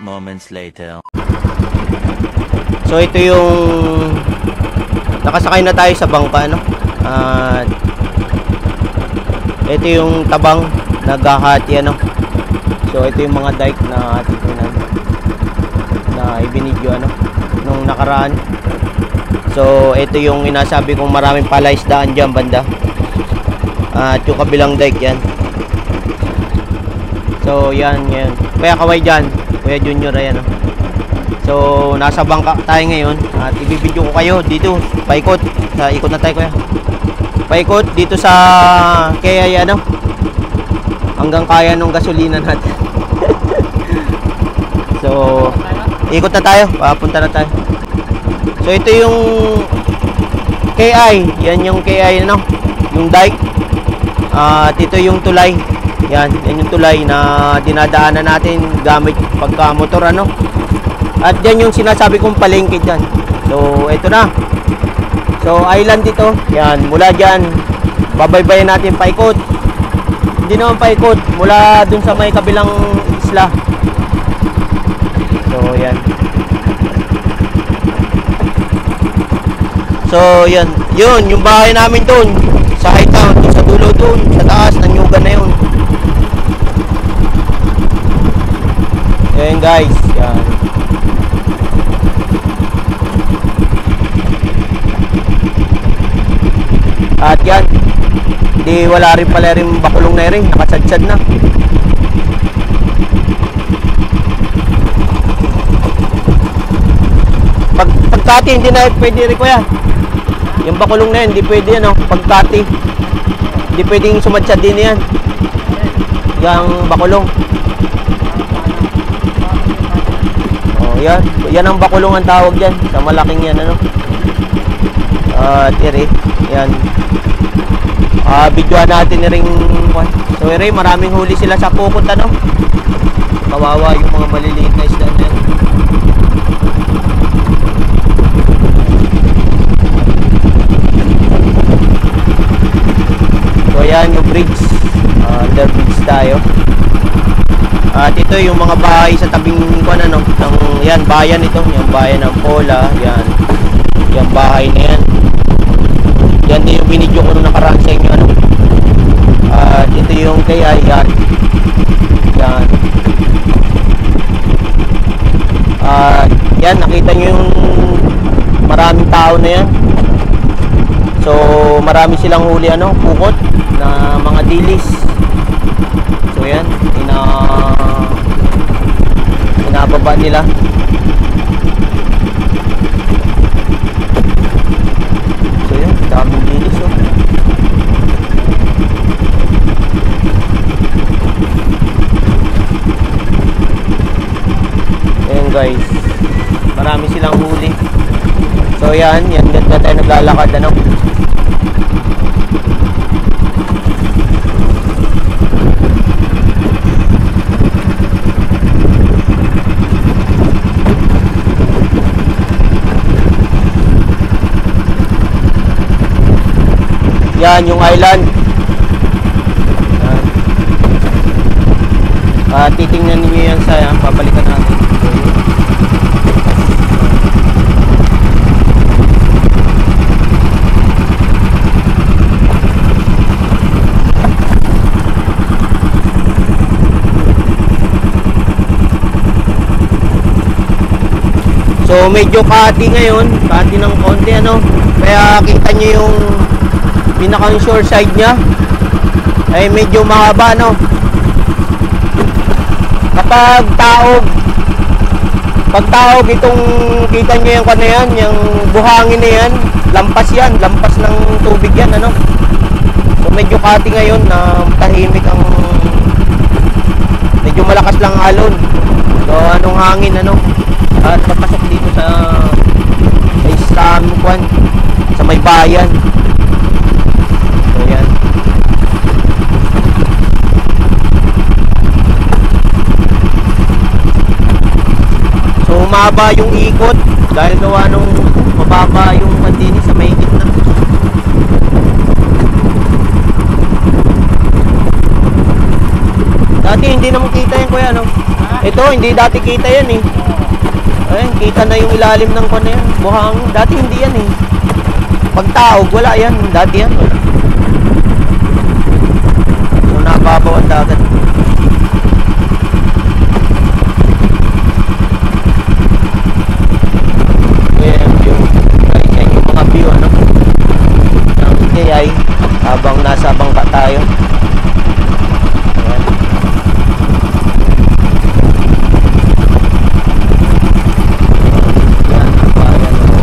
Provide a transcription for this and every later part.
moments later. So ito yung nakasakay na tayo sa bangka no. At ito yung tabang naghahati ano. So ito yung mga dike na titunan na ibinidyo ano nung nakaraan. So ito yung inasabi kong maraming palaisdaan diyan banda. At yung kabilang dike yan. So yan yan. Kaya kaway diyan, Kuya Junior ayan oh. So, nasa bangka tayo ngayon at ibibidyo ko kayo dito, paikot. Sa ikot na tayo kuya. Paikot dito sa kaya ano. Hanggang kaya nung gasolina natin. so, ikot na tayo, papunta na tayo. So, ito yung KI, yan yung KI ano, yung dike. At ito yung tulay. Yan, yan yung tulay na dinadaanan natin gamit pagka motor ano. At yan yung sinasabi kong palengke dyan. So, ito na. So, island dito. Yan, mula dyan. Babaybayin natin paikot. Hindi naman paikot. Mula dun sa may kabilang isla. So, yan. So, yan. Yun, yung bahay namin dun. Sa high town. Sa dulo dun. Sa taas ng yugan na yun. Yan guys. Yan. At yan, di wala rin pala rin bakulong na rin, nakasadsad na. Pag, pagkati, hindi na pwede rin kuya. Yung bakulong na yan, hindi pwede yan, oh. pagkati. Hindi pwedeng sumadsad din yan. Yung bakulong. Oh, yan. Yan ang bakulong ang tawag dyan. Sa malaking yan, ano. Ah, tiri. Yan. Ah, videoan natin ni ring. So, ere, maraming huli sila sa pukot ano. Kawawa yung mga maliliit na isda na yan. So, yan yung bridge. Ah, under tayo. At ito yung mga bahay sa tabing kwan ano, ng yan bayan ito, yung bayan ng Pola, yan. Yung bahay na yan. Yan din yung binidyo ko nung nakaraan sa inyo. Ano? At ito yung kay Ayan. Yan. At yan, nakita nyo yung maraming tao na yan. So, marami silang huli ano, pukot na mga dilis. So, yan. Ina inababa nila. So yun, daming linis oh. Ayan guys, marami silang huli. So yan, yan ganda tayo naglalakad ano. Yan yung island. Yan. Ah, titingnan niyo yan sa yan, papalikan natin. So medyo kati ngayon, kati ng konti ano. Kaya kita nyo yung pinakang shore side niya ay medyo mahaba no. Kapag taog pag taog itong kita nyo yung kano yan, yung buhangin na yan, lampas yan, lampas ng tubig yan, ano. So medyo kati ngayon na tahimik ang medyo malakas lang ang alon. So anong hangin ano? At papasok dito sa sa Islam kwan sa may bayan. So yan. Umaba yung ikot dahil gawa nung mababa yung pandini sa may gitna. Dati hindi naman kita yan kuya no. Ito hindi dati kita yan eh. Ayun, kita na yung ilalim ng kwan yan. Buhang, dati hindi yan eh. Pag taog, wala yan. Dati yan, wala. So, nababaw ang dagat. Ayan yung, ayan yung mga view, ano? Ng KI, habang nasa bangka tayo. Ayan. Yan, bayan mo.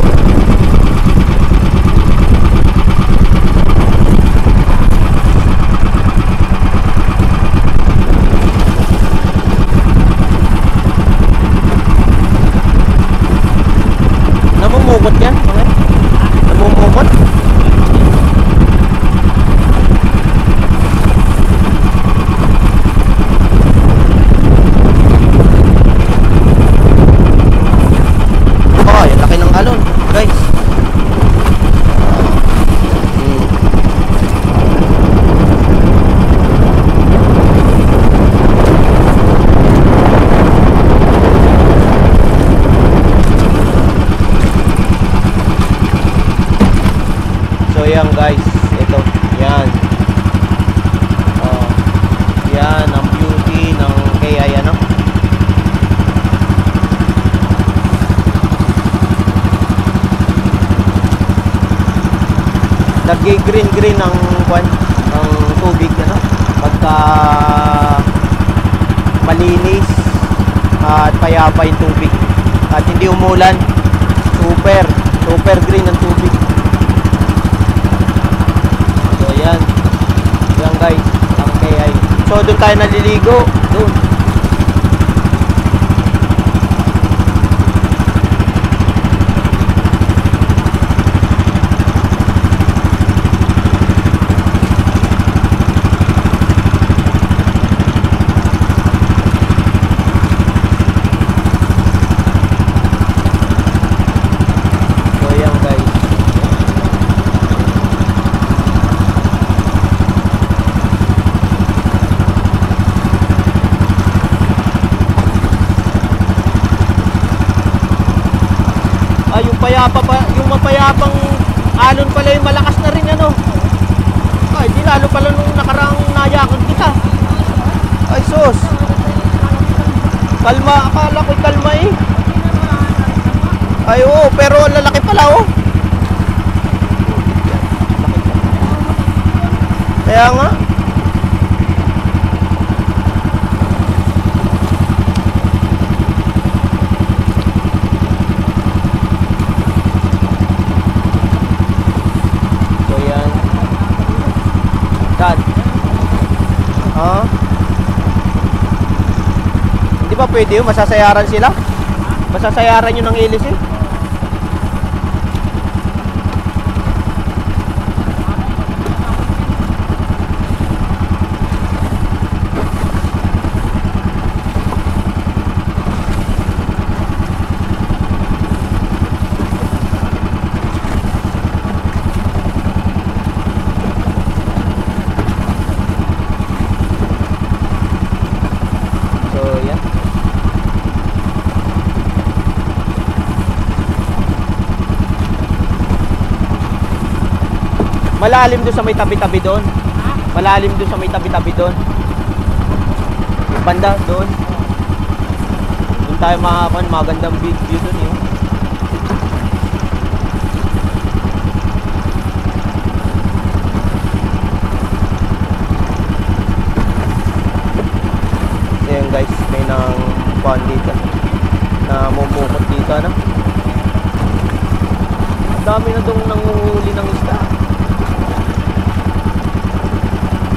Namumukot yan, mga Namumukot. Oh, yung laki ng alon, guys. Hmm. So guys, ito, yan. Oh, yan ang beauty ng KI ano. Naggi green green ang kwan ng tubig ano? Pagka malinis at payapa yung tubig. At hindi umulan. Super. Super green ang tubig So ayan. Yan guys, ang KI. So doon tayo naliligo. Doon. So ayan guys. Ay, yung payapa pa, yung mapayapang alon pala yung malakas na rin ano. Ay, di lalo pala nung nakarang nayakag kita. Ay, sus. Kalma, akala ko kalma eh. Ay, oo, pero lalaki pala oh. Kaya nga. So yan. Dad. Ha? Hindi ba pwede yun? Masasayaran sila? Masasayaran yun ng ilis eh. So, yan. Malalim doon sa may tabi-tabi doon. Malalim doon sa may tabi-tabi doon. Yung banda doon. Doon tayo makakan magandang view, view doon yun. Ayan guys, may nang kuhan dito. Na mumukot dito, ano? dami na dong nanguhuli ng isda.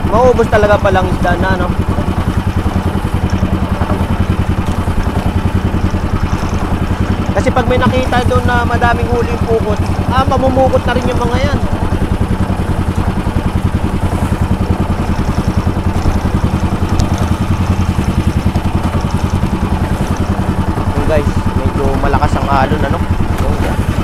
Maubos talaga palang isda na, ano? Kasi pag may nakita doon na madaming huling pukot, ah, mamumukot na rin yung mga yan. Yun guys, medyo malakas ang alon, ano? Yun, yan.